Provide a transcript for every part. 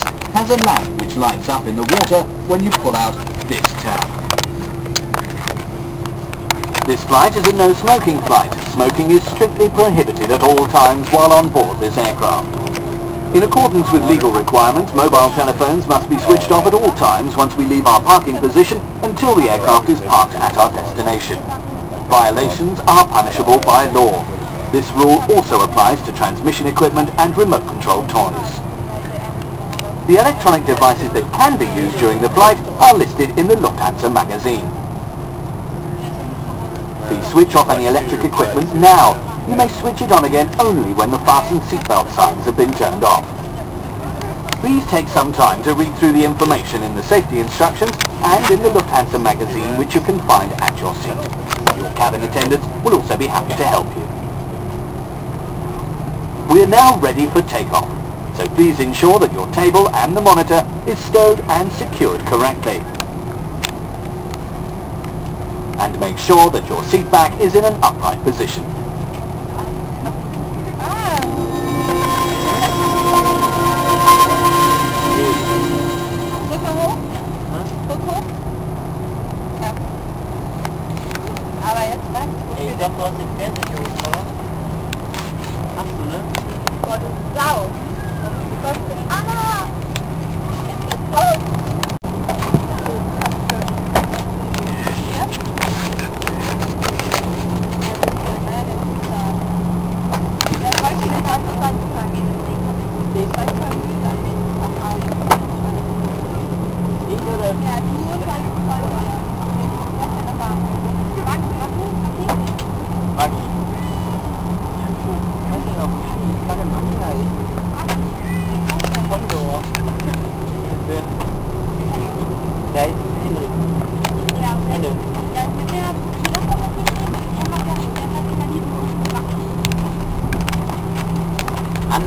has a lamp which lights up in the water when you pull out this tab. This flight is a no-smoking flight. Smoking is strictly prohibited at all times while on board this aircraft. In accordance with legal requirements, mobile telephones must be switched off at all times once we leave our parking position until the aircraft is parked at our destination. Violations are punishable by law. This rule also applies to transmission equipment and remote control toys. The electronic devices that can be used during the flight are listed in the Lufthansa magazine. Please switch off any electric equipment now. You may switch it on again only when the fasten seatbelt signs have been turned off. Please take some time to read through the information in the safety instructions and in the Lufthansa magazine which you can find at your seat. Your cabin attendants will also be happy to help you. We are now ready for takeoff, so please ensure that your table and the monitor is stowed and secured correctly. And make sure that your seat back is in an upright position.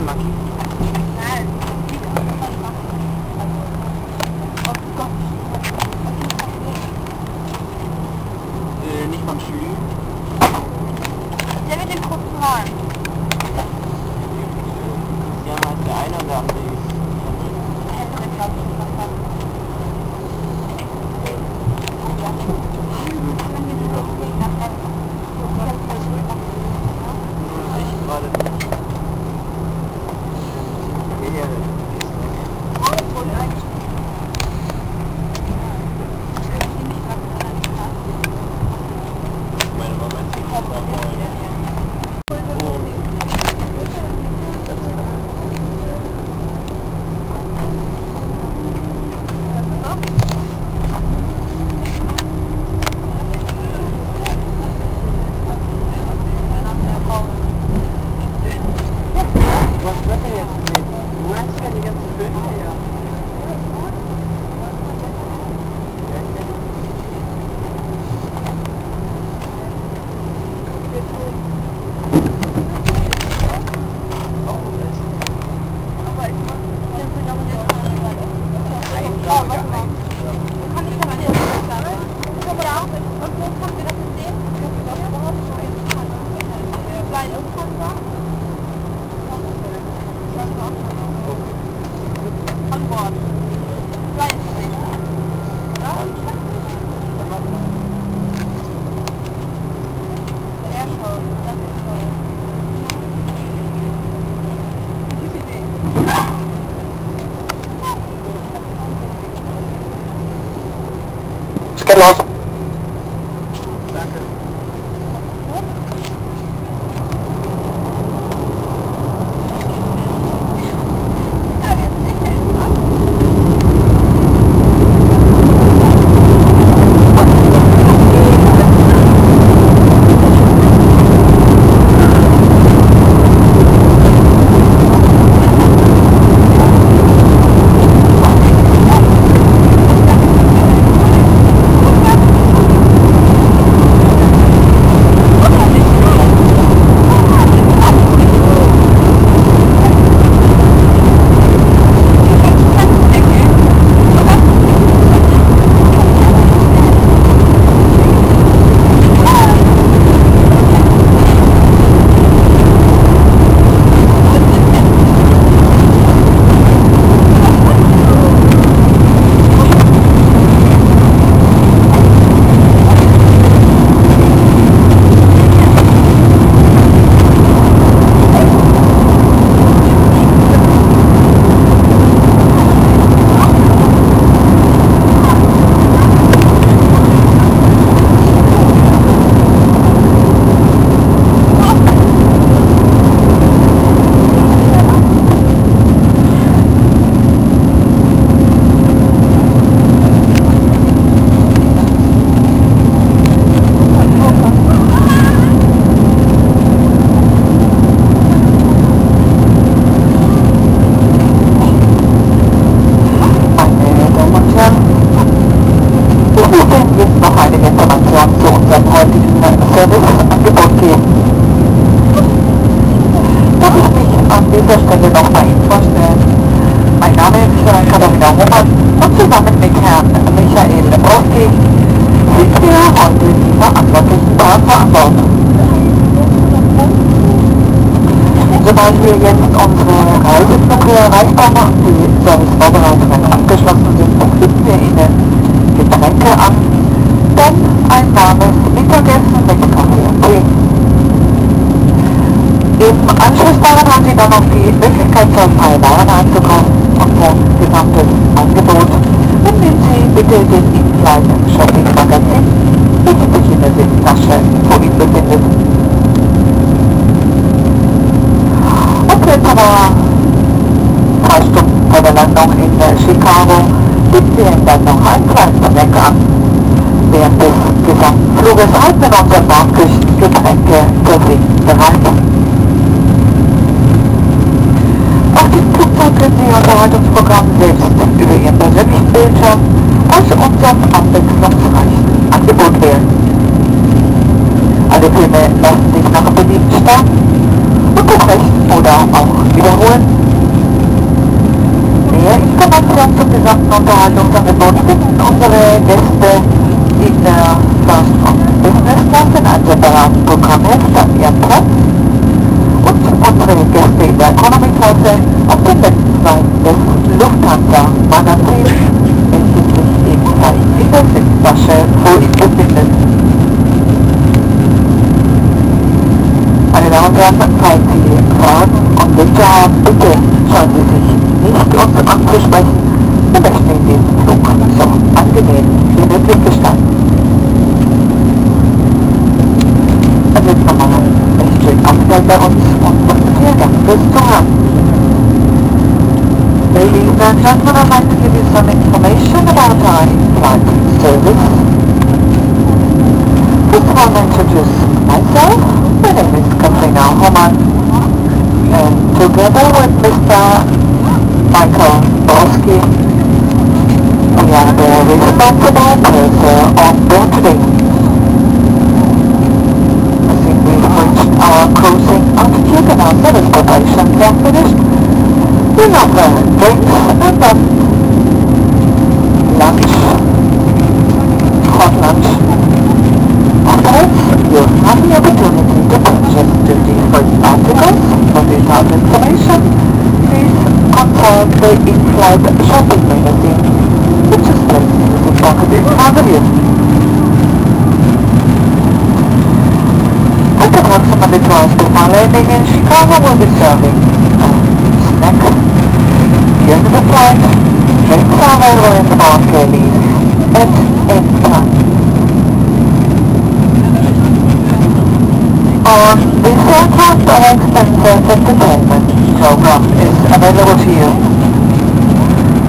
Sachen. Nein, ich will auch was machen. Oh Gott, was ist das Äh, nicht beim Schüler. Der mit dem kurzen Haaren. Ja, der eine oder andere. Skal man zusammen mit Herrn Michael Lebrowski sind wir heute die Verantwortlichen bei Verantwortung. Sobald wir jetzt unsere Reiseflüge erreichbar machen, die Servicevorbereitungen abgeschlossen sind, bieten wir Ihnen Getränke an, dann ein warmes Mittagessen mit Kaffee und Tee. Im Anschluss daran haben Sie dann noch die Möglichkeit, zollfreie Waren einzukaufen. Unser gesamtes Angebot. Nehmen Sie bitte den Inflight Shopping Magazin, welches sich in der Sitztasche vor Ihnen befindet. Und circa zwei Stunden vor der Landung in Chicago wir Ihnen dann noch einen kleinen Snack an. Während des gesamten Fluges halten in unseren Bordküchen für Sie bereit. Können Sie Ihr Unterhaltungsprogramm selbst über Ihren persönlichen Bildschirm aus unserem abwechslungsreichen Angebot wählen. Alle Filme lassen sich nach Belieben starten, unterbrechen oder auch wiederholen. Mehr Informationen zum gesamten Unterhaltungsangebot finden unsere Gäste in der First und Business Class in einem separaten Programmheft an ihrem Platz contrary to the economic process attended by the Lufthansa Manatee Institute in Defensive Russia for Independence. Eine Damen und Herren, falls Sie Fragen und Wünsche haben, bitte scheuen Sie sich nicht, anzusprechen. Wir möchten Ihnen den Flug so angenehm wie möglich time. Uns und Zuhören. Ladies and gentlemen, I'd like to give you some information about our in-flight service. First of all, I'll introduce myself. My name is Katrina Homan, and together with Mr. Michael Borski, we are the responsible person on board today. Our cruising altitude and our service preparations are finished. We offer drinks and then lunch, hot lunch. Afterwards, you'll have the opportunity to purchase duty-free articles. For detailed information, please consult the in-flight shopping magazine, which is placed in the pocket of you. At approximately 12 to my landing in Chicago will be serving snack. During the flight, drinks are available in the bar candies at any time. On this aircraft, all expenses entertainment program is available to you.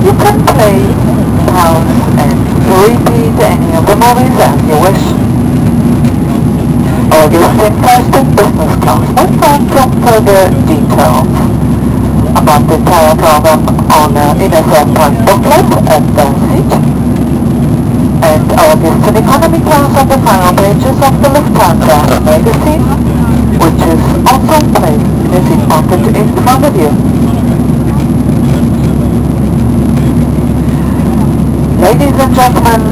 You can play, pause, and repeat any of the movies as you wish. First and business class will find some further details about the entire program on uh, Inner Airport booklet at the seat. And guests in economy class on the final pages of the Lufthansa magazine, which is also placed in a seat pocket in front of you. Ladies and gentlemen,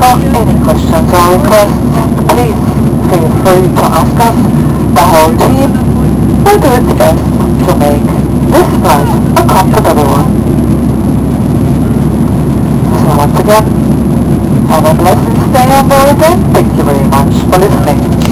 for any questions or requests, free to ask us. The whole team will do its best to make this flight a comfortable one. So once again, have a blessed stay on board thank you very much for listening.